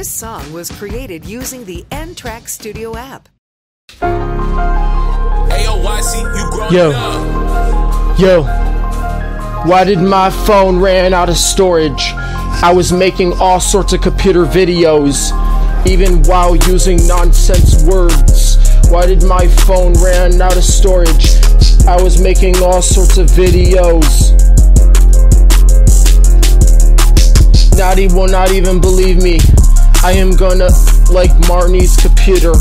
This song was created using the N Track Studio app. AOYC, you grown Yo. up. Yo, why did my phone ran out of storage? I was making all sorts of computer videos, even while using nonsense words. Why did my phone ran out of storage? I was making all sorts of videos. Naughty will not even believe me. I am gonna like Marnie's computer.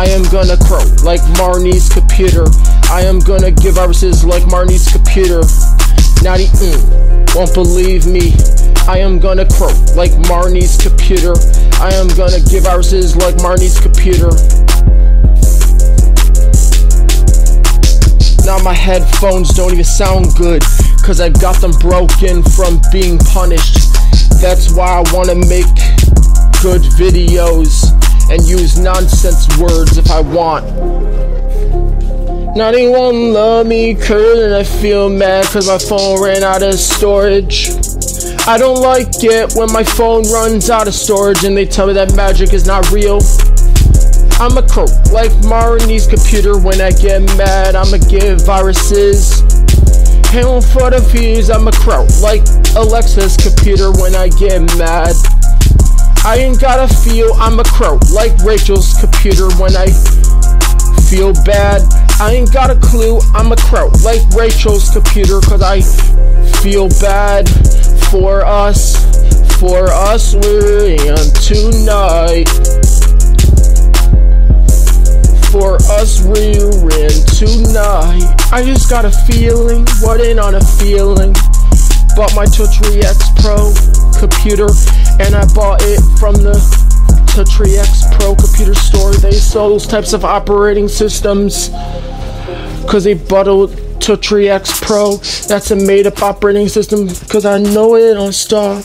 I am gonna crow like Marnie's computer. I am gonna give viruses like Marnie's computer. Naughty mm, won't believe me. I am gonna crow like Marnie's computer. I am gonna give viruses like Marnie's computer. Now my headphones don't even sound good, cause I got them broken from being punished. That's why I wanna make good videos and use nonsense words if I want. Not anyone love me cause and I feel mad cause my phone ran out of storage. I don't like it when my phone runs out of storage and they tell me that magic is not real. I'm a crow like Marnie's computer when I get mad. I'ma give viruses. Hang for the views, I'm a crow like Alexa's computer when I get mad. I ain't gotta feel I'm a crow like Rachel's computer when I feel bad. I ain't got a clue I'm a crow like Rachel's computer cause I feel bad for us. For us, we're in tonight. For us, we're in tonight. I just got a feeling, what in on a feeling. Bought my Tutri X Pro computer and I bought it from the Tutri X Pro computer store. They sell those types of operating systems because they a Tutri X Pro. That's a made up operating system because I know it on stock.